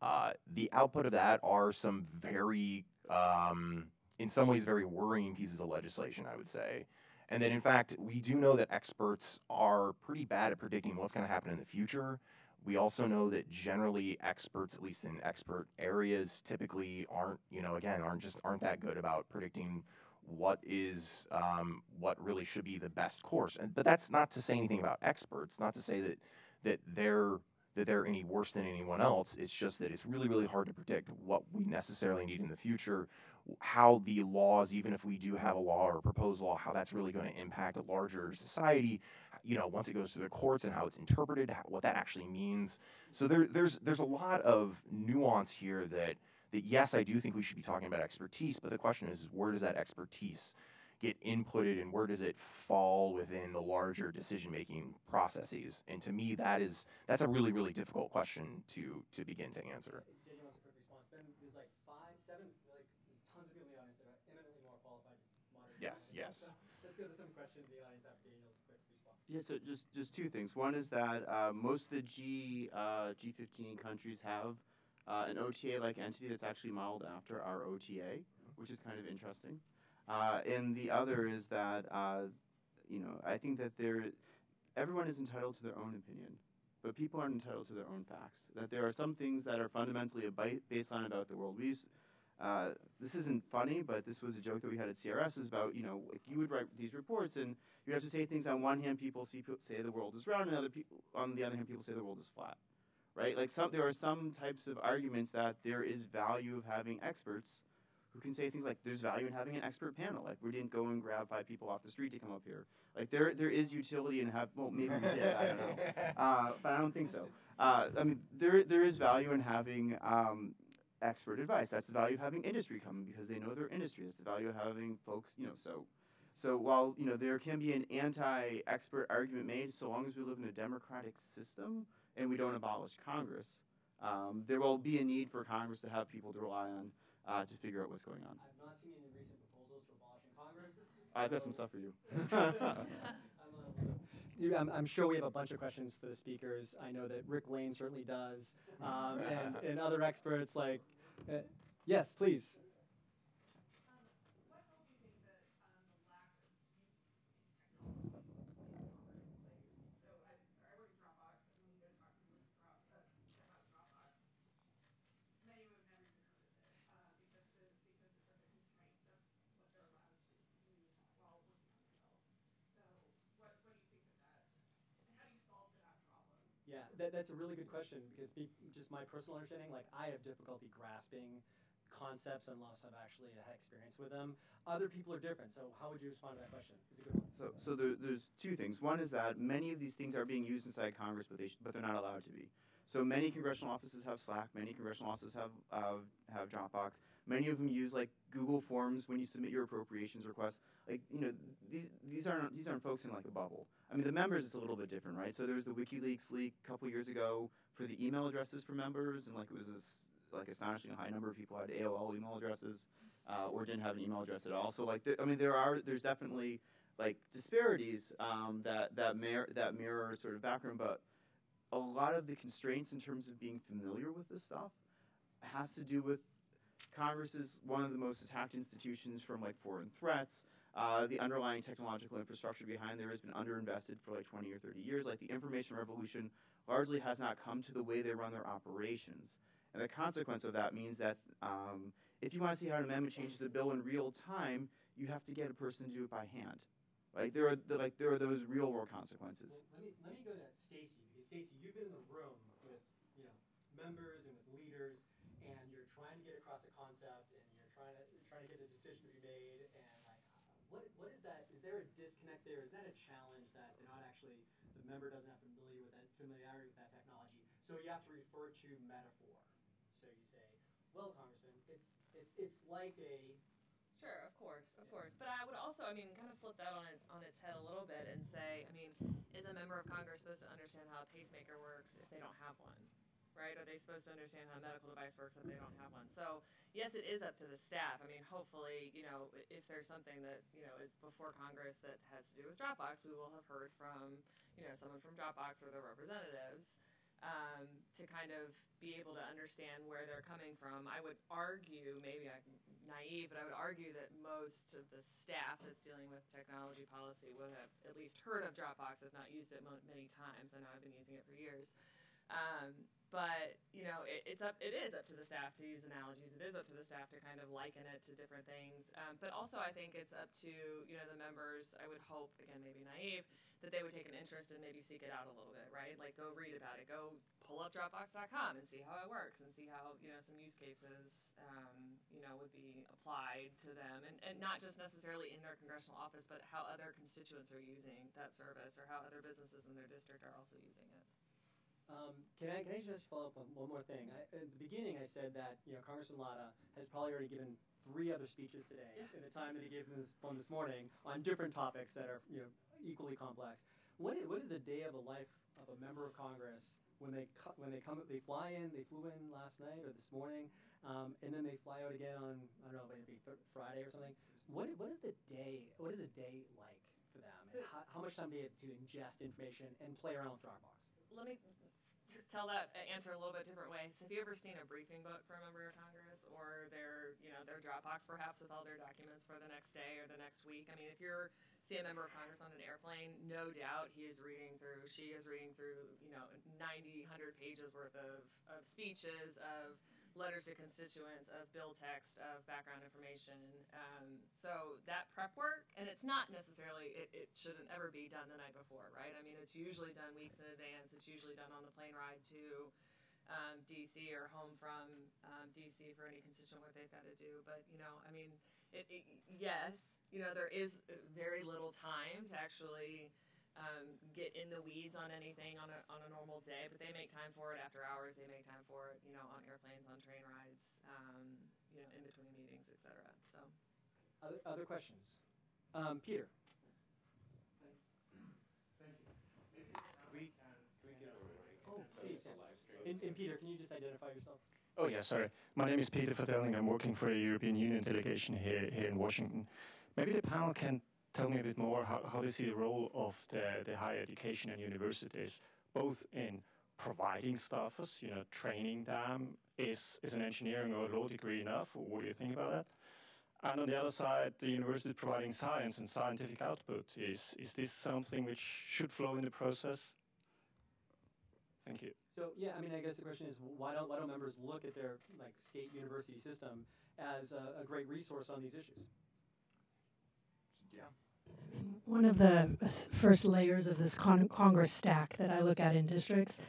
Uh, the output of that are some very, um, in some ways, very worrying pieces of legislation, I would say. And then, in fact, we do know that experts are pretty bad at predicting what's going to happen in the future. We also know that generally experts, at least in expert areas, typically aren't, you know, again, aren't just aren't that good about predicting what is um, what really should be the best course. And but that's not to say anything about experts. Not to say that that they're that they're any worse than anyone else. It's just that it's really, really hard to predict what we necessarily need in the future, how the laws, even if we do have a law or a proposed law, how that's really going to impact a larger society. You know, once it goes to the courts and how it's interpreted, how, what that actually means. So there, there's there's a lot of nuance here that that yes, I do think we should be talking about expertise, but the question is, where does that expertise get inputted and where does it fall within the larger decision making processes and to me that is that's a really really difficult question to to begin to answer Daniel wants a quick response. Then there's like five, seven, like there's tons of people in the audience that are eminently more qualified as moderators. Yes, yes. So let's go to some questions in the audience after Daniel's quick response. Yeah, so just just two things. One is that uh, most of the G uh, G15 countries have uh, an OTA-like entity that's actually modeled after our OTA, which is kind of interesting. Uh, and the other is that uh, you know I think that there everyone is entitled to their own opinion, but people aren't entitled to their own facts. That there are some things that are fundamentally a baseline about the world. We used, uh, this isn't funny, but this was a joke that we had at CRS is about, you know, like you would write these reports and you'd have to say things on one hand, people see, say the world is round, and other people, on the other hand, people say the world is flat, right? Like some, there are some types of arguments that there is value of having experts who can say things like, "There's value in having an expert panel." Like we didn't go and grab five people off the street to come up here. Like there there is utility in have. Well, maybe we did. I don't know, uh, but I don't think so. Uh, I mean, there there is value in having. Um, expert advice. That's the value of having industry come because they know their industry. That's the value of having folks, you know, so so while you know there can be an anti-expert argument made, so long as we live in a democratic system and we don't abolish Congress, um, there will be a need for Congress to have people to rely on uh, to figure out what's going on. I've not seen any recent proposals to abolishing Congress. I've got some stuff for you. I'm, I'm sure we have a bunch of questions for the speakers. I know that Rick Lane certainly does, um, and, and other experts like, uh, yes, please. Yeah, that, that's a really good question because be, just my personal understanding, like I have difficulty grasping concepts unless I've actually had experience with them. Other people are different, so how would you respond to that question? So, so there, there's two things. One is that many of these things are being used inside Congress, but they but they're not allowed to be. So many congressional offices have Slack. Many congressional offices have uh, have Dropbox. Many of them use like Google Forms when you submit your appropriations requests. Like you know these these aren't these aren't folks in like a bubble. I mean the members it's a little bit different, right? So there was the WikiLeaks leak a couple years ago for the email addresses for members, and like it was this like astonishing high number of people had AOL email addresses uh, or didn't have an email address at all. So like I mean there are there's definitely like disparities um, that that mir- that mirror sort of background, but a lot of the constraints in terms of being familiar with this stuff has to do with Congress is one of the most attacked institutions from like foreign threats. Uh, the underlying technological infrastructure behind there has been underinvested for like 20 or 30 years. Like the information revolution largely has not come to the way they run their operations. And the consequence of that means that um, if you want to see how an amendment changes a bill in real time, you have to get a person to do it by hand. Like there are like there are those real world consequences. Well, let me let me go to Stacy because Stacy, you've been in the room with you know members and with leaders, and you're trying to get across a concept, and you're trying to you're trying to get a decision to be made, and like, what what is that? Is there a disconnect there? Is that a challenge that they're not actually the member doesn't have familiar with that familiarity with that technology? So you have to refer to metaphor. So you say, well, Congressman, it's it's it's like a Sure, of course, of course. But I would also, I mean, kind of flip that on its on its head a little bit and say, I mean, is a member of Congress supposed to understand how a pacemaker works if they don't have one? Right? Are they supposed to understand how a medical device works if they don't have one? So yes, it is up to the staff. I mean, hopefully, you know, if there's something that you know is before Congress that has to do with Dropbox, we will have heard from you know someone from Dropbox or their representatives um, to kind of be able to understand where they're coming from. I would argue, maybe I'm naive, but I would argue that most of the staff that's dealing with technology policy would have at least heard of Dropbox, if not used it many times. I know I've been using it for years. Um, but you know, it, it's up. It is up to the staff to use analogies. It is up to the staff to kind of liken it to different things. Um, but also, I think it's up to you know the members. I would hope, again, maybe naive, that they would take an interest and maybe seek it out a little bit, right? Like go read about it, go pull up Dropbox.com and see how it works, and see how you know some use cases um, you know would be applied to them, and, and not just necessarily in their congressional office, but how other constituents are using that service, or how other businesses in their district are also using it. Um, can I can I just follow up on one more thing? I, at the beginning, I said that you know Congressman Latta has probably already given three other speeches today in the time that he gave this one this morning on different topics that are you know equally complex. What is, what is the day of the life of a member of Congress when they when they come they fly in they flew in last night or this morning um, and then they fly out again on I don't know maybe th- Friday or something. What what is the day what is a day like for them? So- how, how much time do they have to ingest information and play around with Dropbox? let me tell that answer a little bit different way. So have you ever seen a briefing book for a member of Congress or their, you know, their Dropbox perhaps with all their documents for the next day or the next week? I mean, if you're see a member of Congress on an airplane, no doubt he is reading through, she is reading through, you know, 90, 100 pages worth of, of speeches, of letters to constituents, of bill text, of background information. Um, so that prep work, and it's not necessarily, it, it shouldn't ever be done the night before, right? I mean, it's usually done weeks in advance. It's usually done on the plane ride to um, DC or home from um, DC for any constituent what they've got to do. But you know, I mean, it, it, yes, you know, there is very little time to actually um, get in the weeds on anything on a, on a normal day, but they make time for it after hours. They make time for it, you know, on airplanes, on train rides, um, you know, in between meetings, et cetera. So. Other, other questions? Um, Peter. Oh, please, yeah. And, and Peter, can you just identify yourself? Oh, yeah, sorry. My name is Peter Vertelling. I'm working for a European Union delegation here, here in Washington. Maybe the panel can tell me a bit more how, how they see the role of the, the higher education and universities, both in providing staffers, you know, training them. Is, is an engineering or a law degree enough? Or what do you think about that? And on the other side, the university providing science and scientific output. Is, is this something which should flow in the process? Thank you. So yeah, I mean, I guess the question is why don't why don't members look at their like state university system as a, a great resource on these issues? Yeah. One of the first layers of this con- Congress stack that I look at in districts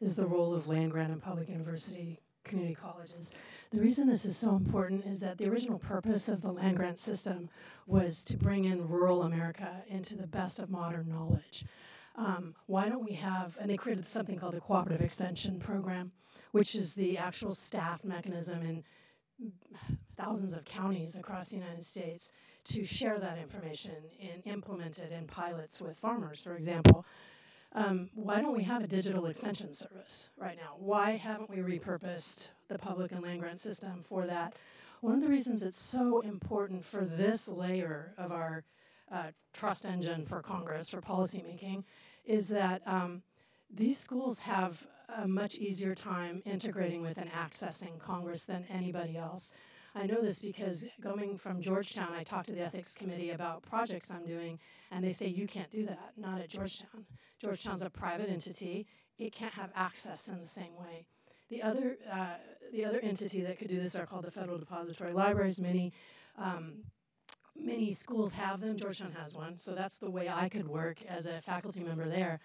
is the role of land grant and public university community colleges. The reason this is so important is that the original purpose of the land grant system was to bring in rural America into the best of modern knowledge um, why don't we have, and they created something called a cooperative extension program, which is the actual staff mechanism in thousands of counties across the United States to share that information and implement it in pilots with farmers, for example. Um, why don't we have a digital extension service right now? Why haven't we repurposed the public and land grant system for that? One of the reasons it's so important for this layer of our uh, trust engine for Congress, for policymaking, is that um, these schools have a much easier time integrating with and accessing Congress than anybody else. I know this because going from Georgetown, I talked to the ethics committee about projects I'm doing, and they say you can't do that, not at Georgetown. Georgetown's a private entity; it can't have access in the same way. The other, uh, the other entity that could do this are called the Federal Depository Libraries. Many um, many schools have them. Georgetown has one, so that's the way I could work as a faculty member there.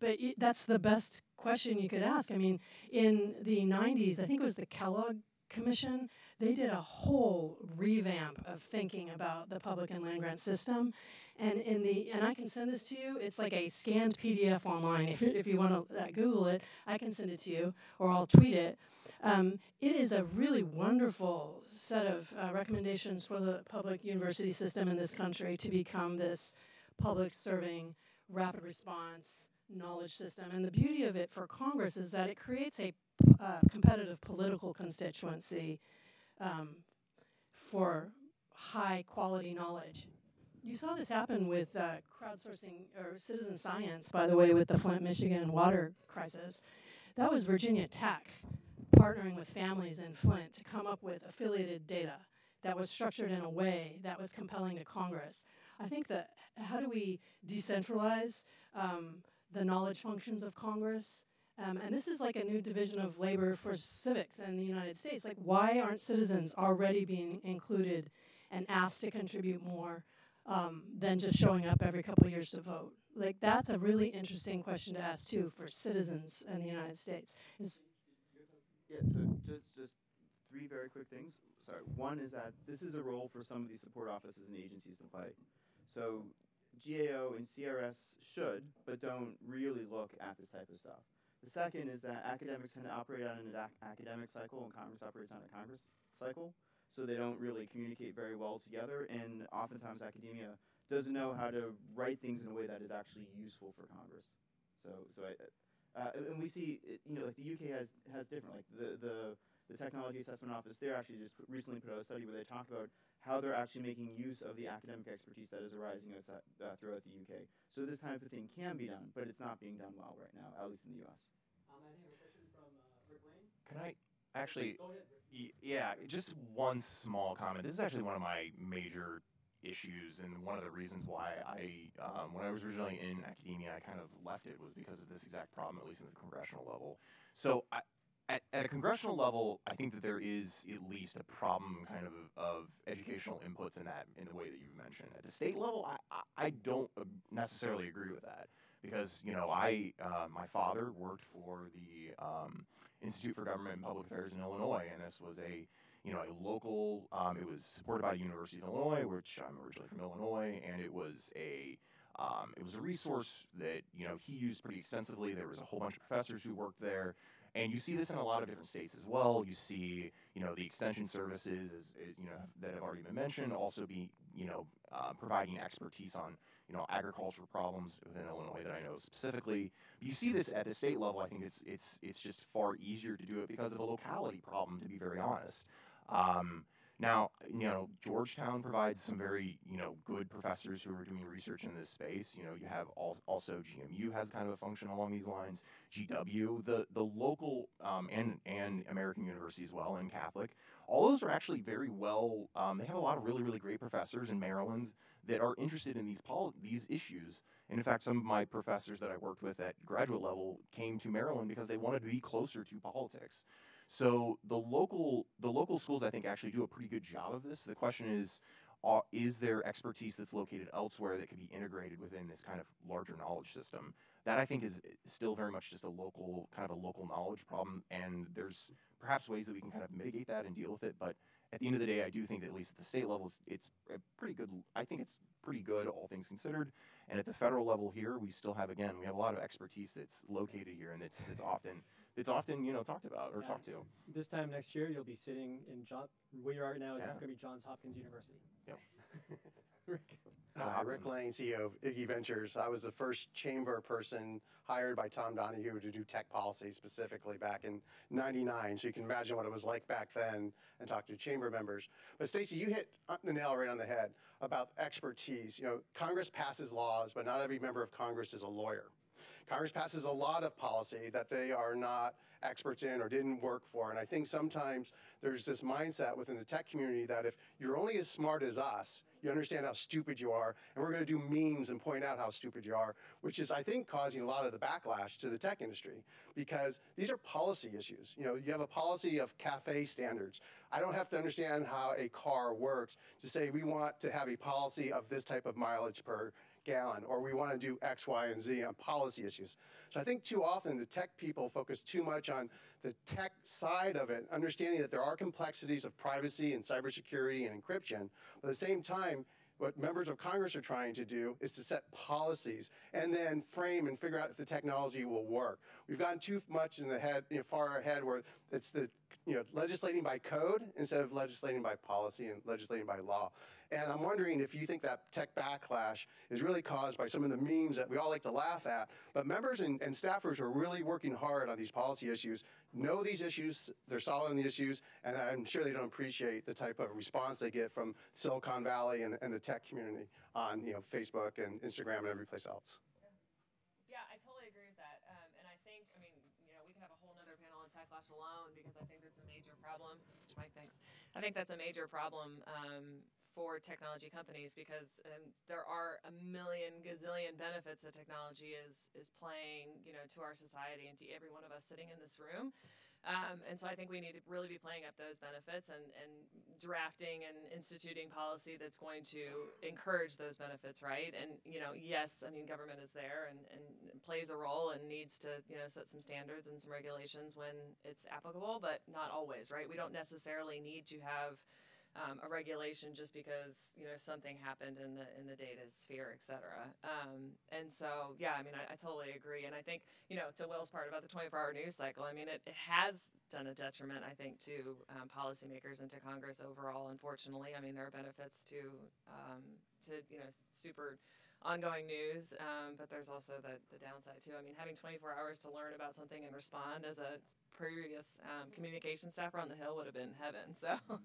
But that's the best question you could ask. I mean, in the 90s, I think it was the Kellogg Commission, they did a whole revamp of thinking about the public and land grant system. And in the and I can send this to you. It's like a scanned PDF online. If, if you want to uh, Google it, I can send it to you, or I'll tweet it. Um, it is a really wonderful set of uh, recommendations for the public university system in this country to become this public serving, rapid response knowledge system. And the beauty of it for Congress is that it creates a uh, competitive political constituency um, for high quality knowledge. You saw this happen with uh, crowdsourcing or citizen science, by the way, with the Flint, Michigan water crisis. That was Virginia Tech partnering with families in Flint to come up with affiliated data that was structured in a way that was compelling to Congress. I think that how do we decentralize um, the knowledge functions of Congress? Um, and this is like a new division of labor for civics in the United States. Like, why aren't citizens already being included and asked to contribute more um, than just showing up every couple years to vote? Like, that's a really interesting question to ask, too, for citizens in the United States. Is yeah, so just, just three very quick things. Sorry. One is that this is a role for some of these support offices and agencies to play. So GAO and CRS should, but don't really look at this type of stuff. The second is that academics tend to operate on an academic cycle, and Congress operates on a Congress cycle, so they don't really communicate very well together. And oftentimes, academia doesn't know how to write things in a way that is actually useful for Congress. So, so I, uh, and we see, you know, like the UK has has different, like the the the Technology Assessment Office, they're actually just recently put out a study where they talk about how they're actually making use of the academic expertise that is arising outside, uh, throughout the UK. So this type of thing can be done, but it's not being done well right now, at least in the US. Um, I have a question from uh, Rick Lane. Can I actually? Go ahead, Rick. yeah, just one small comment. This is actually one of my major issues, and one of the reasons why I, um, when I was originally in academia, I kind of left it was because of this exact problem, at least in the congressional level. So I, at, at a congressional level, I think that there is at least a problem kind of of educational inputs in that in the way that you mentioned. At the state level, I, I, don't necessarily agree with that because you know I uh, my father worked for the um, Institute for Government and Public Affairs in Illinois, and this was a you know a local. Um, it was supported by the University of Illinois, which I'm originally from Illinois, and it was a um, it was a resource that you know he used pretty extensively. There was a whole bunch of professors who worked there, and you see this in a lot of different states as well. You see, you know, the extension services, is, is, you know, that have already been mentioned, also be, you know, uh, providing expertise on, you know, agricultural problems within Illinois that I know specifically. But you see this at the state level. I think it's it's it's just far easier to do it because of a locality problem, to be very honest. Um, now, you know, Georgetown provides some very, you know, good professors who are doing research in this space. You know, you have al- also GMU has kind of a function along these lines. GW, the the local um, and and American University as well, and Catholic, all those are actually very well. Um, they have a lot of really really great professors in Maryland that are interested in these pol- these issues. And in fact, some of my professors that I worked with at graduate level came to Maryland because they wanted to be closer to politics. So the local the local schools I think actually do a pretty good job of this. The question is, uh, is there expertise that's located elsewhere that could be integrated within this kind of larger knowledge system? That I think is still very much just a local kind of a local knowledge problem, and there's perhaps ways that we can kind of mitigate that and deal with it. But at the end of the day, I do think that at least at the state level, it's, pretty good. I think it's pretty good, all things considered. And at the federal level here, we still have again, we have a lot of expertise that's located here, and it's it's often it's often you know talked about or Yeah. talked to. This time next year, you'll be sitting in John, where you are now is Yeah. going to be Johns Hopkins University. Yep. Rick. Hi, Rick Lane, CEO of Iggy Ventures. I was the first chamber person hired by Tom Donohue to do tech policy specifically back in 99. So you can imagine what it was like back then and talk to chamber members. But Stacy, you hit uh, the nail right on the head about expertise. You know, Congress passes laws, but not every member of Congress is a lawyer. Congress passes a lot of policy that they are not experts in or didn't work for. And I think sometimes there's this mindset within the tech community that if you're only as smart as us, you understand how stupid you are, and we're going to do memes and point out how stupid you are, which is, I think, causing a lot of the backlash to the tech industry because these are policy issues. You know, you have a policy of cafe standards. I don't have to understand how a car works to say we want to have a policy of this type of mileage per gallon, or we want to do X, Y, and Z on policy issues. So I think too often the tech people focus too much on the tech side of it, understanding that there are complexities of privacy and cybersecurity and encryption, but at the same time, what members of Congress are trying to do is to set policies and then frame and figure out if the technology will work. We've gotten too much in the head, you know, far ahead where it's the you know legislating by code instead of legislating by policy and legislating by law. And I'm wondering if you think that tech backlash is really caused by some of the memes that we all like to laugh at, but members and, and staffers are really working hard on these policy issues, know these issues, they're solid on the issues, and I'm sure they don't appreciate the type of response they get from Silicon Valley and, and the tech community on you know Facebook and Instagram and every place else. Yeah, I totally agree with that. Um, and I think, I mean, you know, we could have a whole other panel on Techlash alone because I think that's a major problem. Mike, thanks. I think that's a major problem um, for technology companies because um, there are a million gazillion benefits that technology is is playing, you know, to our society and to every one of us sitting in this room. Um, and so I think we need to really be playing up those benefits and, and drafting and instituting policy that's going to encourage those benefits, right? And, you know, yes, I mean, government is there and, and plays a role and needs to, you know, set some standards and some regulations when it's applicable, but not always, right? We don't necessarily need to have um, a regulation just because you know something happened in the in the data sphere, et cetera. Um, and so, yeah, I mean, I, I totally agree. And I think you know to Will's part about the 24-hour news cycle. I mean, it, it has done a detriment, I think, to um, policymakers and to Congress overall. Unfortunately, I mean, there are benefits to um, to you know super ongoing news, um, but there's also the, the downside too. I mean, having 24 hours to learn about something and respond as a previous um, communication staffer on the Hill would have been heaven. So.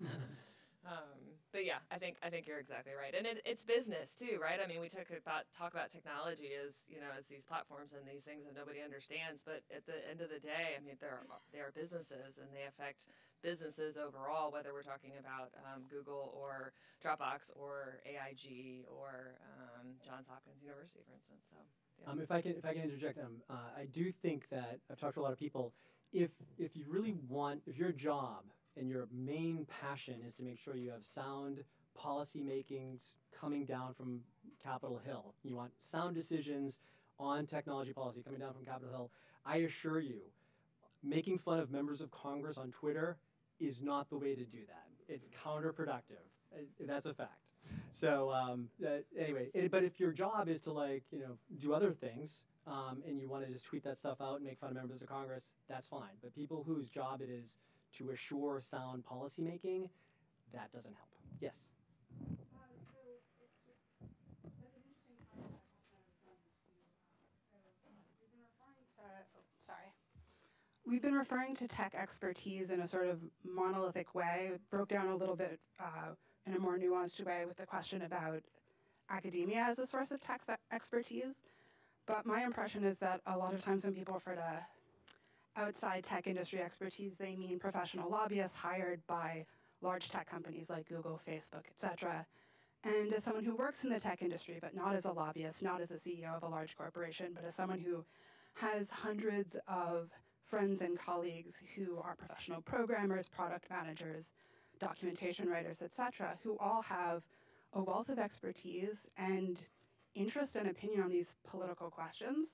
Um, but yeah, I think I think you're exactly right, and it, it's business too, right? I mean, we talk about talk about technology as you know as these platforms and these things that nobody understands, but at the end of the day, I mean, they're they are businesses and they affect businesses overall, whether we're talking about um, Google or Dropbox or AIG or um, Johns Hopkins University, for instance. So. Yeah. Um, if I can, if I can interject, um, uh, I do think that I've talked to a lot of people. If if you really want, if your job and your main passion is to make sure you have sound policy making coming down from Capitol Hill, you want sound decisions on technology policy coming down from Capitol Hill, I assure you, making fun of members of Congress on Twitter is not the way to do that. It's counterproductive. Uh, That's a fact. So um, uh, anyway, it, but if your job is to like you know do other things um, and you want to just tweet that stuff out and make fun of members of Congress, that's fine. But people whose job it is to assure sound policymaking, that doesn't help. Yes. sorry. We've been referring to tech expertise in a sort of monolithic way. Broke down a little bit uh, in a more nuanced way with the question about academia as a source of tech expertise. But my impression is that a lot of times when people refer to outside tech industry expertise, they mean professional lobbyists hired by large tech companies like Google, Facebook, et cetera. And as someone who works in the tech industry, but not as a lobbyist, not as a CEO of a large corporation, but as someone who has hundreds of friends and colleagues who are professional programmers, product managers, documentation writers, et cetera, who all have a wealth of expertise and interest and opinion on these political questions.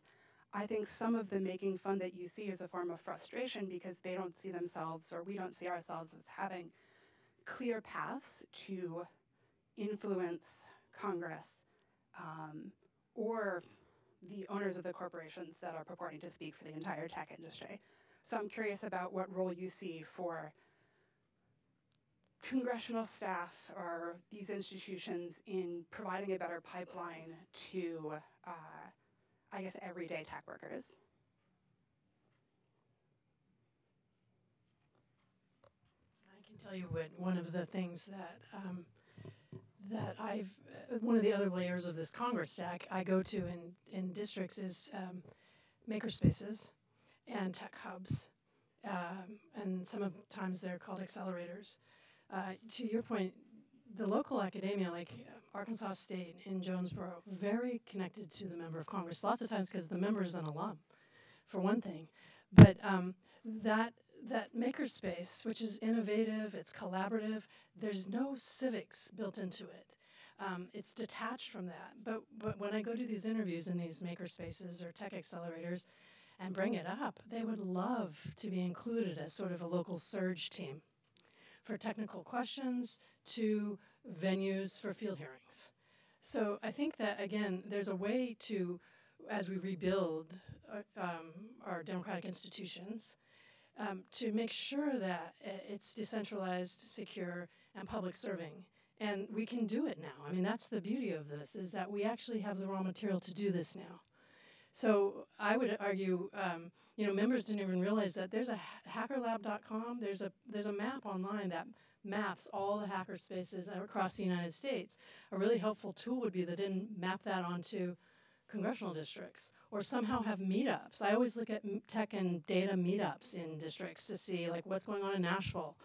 I think some of the making fun that you see is a form of frustration because they don't see themselves or we don't see ourselves as having clear paths to influence Congress um, or the owners of the corporations that are purporting to speak for the entire tech industry. So I'm curious about what role you see for congressional staff or these institutions in providing a better pipeline to, uh, I guess, everyday tech workers. I can tell you what one of the things that um, that I've uh, one of the other layers of this Congress stack I go to in in districts is um, makerspaces and tech hubs, um, and sometimes they're called accelerators. Uh, to your point, the local academia, like uh, Arkansas State in Jonesboro, very connected to the member of Congress. Lots of times because the member is an alum, for one thing, but um, that that makerspace, which is innovative, it's collaborative. There's no civics built into it. Um, it's detached from that. But but when I go to these interviews in these makerspaces or tech accelerators, and bring it up, they would love to be included as sort of a local surge team for technical questions to venues for field hearings. So I think that, again, there's a way to, as we rebuild uh, um, our democratic institutions, um, to make sure that it's decentralized, secure, and public serving. And we can do it now. I mean, that's the beauty of this, is that we actually have the raw material to do this now. So I would argue, um, you know, members didn't even realize that there's a hackerlab.com. There's a there's a map online that maps all the hacker spaces across the United States. A really helpful tool would be that didn't map that onto congressional districts or somehow have meetups. I always look at tech and data meetups in districts to see like what's going on in Nashville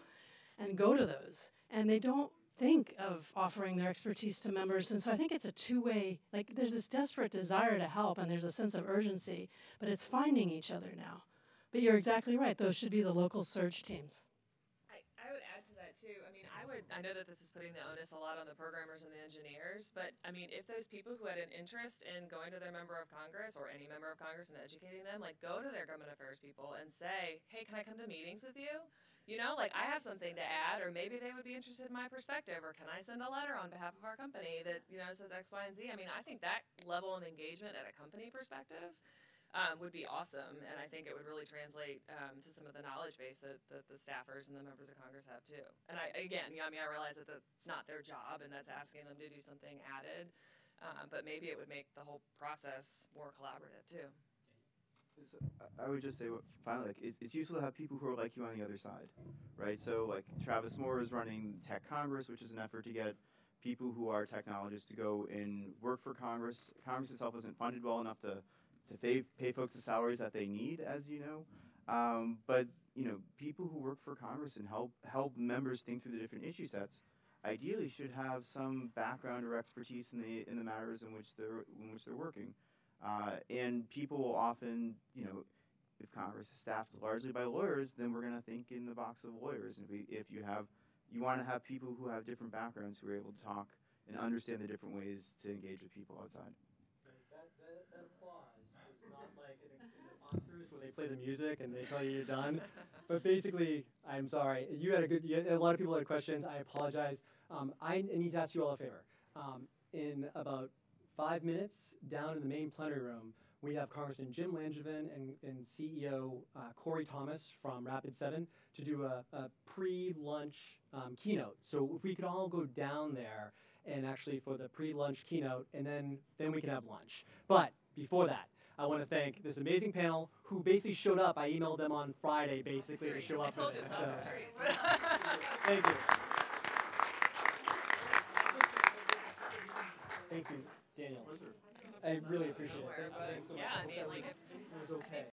and go to those. And they don't think of offering their expertise to members. And so I think it's a two way, like, there's this desperate desire to help and there's a sense of urgency, but it's finding each other now. But you're exactly right, those should be the local search teams. I, I would add to that too. I mean, I I know that this is putting the onus a lot on the programmers and the engineers, but I mean, if those people who had an interest in going to their member of Congress or any member of Congress and educating them, like, go to their government affairs people and say, hey, can I come to meetings with you? you know, like I have something to add, or maybe they would be interested in my perspective, or can I send a letter on behalf of our company that, you know, says X, Y, and Z? I mean, I think that level of engagement at a company perspective um, would be awesome, and I think it would really translate um, to some of the knowledge base that, that the staffers and the members of Congress have too. And I, again, I mean, I realize that that's not their job, and that's asking them to do something added, um, but maybe it would make the whole process more collaborative too. So I would just say, finally, like it's, it's useful to have people who are like you on the other side, right? So like Travis Moore is running TechCongress, which is an effort to get people who are technologists to go and work for Congress. Congress itself isn't funded well enough to to pay, pay folks the salaries that they need, as you know. Um, but you know, people who work for Congress and help help members think through the different issue sets, ideally should have some background or expertise in the in the matters in which they're in which they're working. Uh, and people will often, you know, if Congress is staffed largely by lawyers, then we're going to think in the box of lawyers. And if, we, if you have, you want to have people who have different backgrounds who are able to talk and understand the different ways to engage with people outside. So that, that, that applies when they play the music and they tell you you're done. but basically, I'm sorry. You had a good. Had, a lot of people had questions. I apologize. Um, I need to ask you all a favor. Um, in about five minutes, down in the main plenary room, we have Congressman Jim Langevin and, and CEO uh, Corey Thomas from Rapid7 to do a, a pre-lunch um, keynote. So if we could all go down there and actually for the pre-lunch keynote, and then, then we can have lunch. But before that, I want to thank this amazing panel who basically showed up. I emailed them on Friday basically to show up. I told you this. so. thank you. Thank you, Daniel. I really appreciate it. Thanks so much. Yeah, I mean, like, was- it's- was okay.